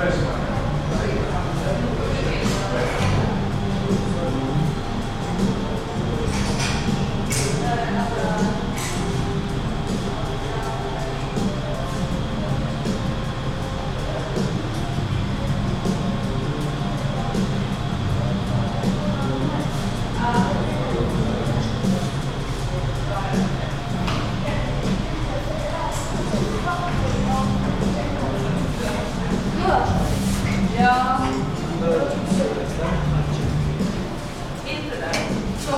first one.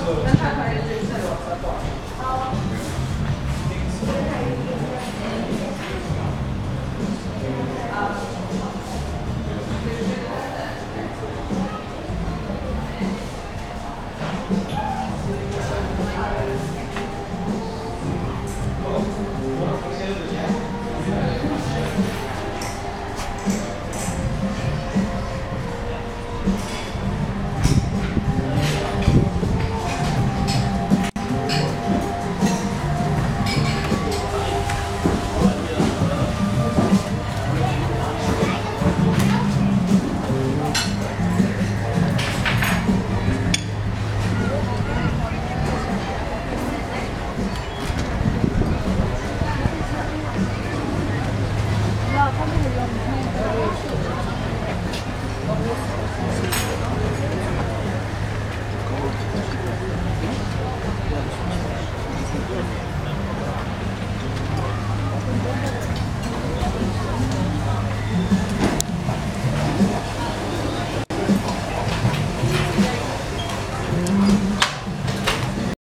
来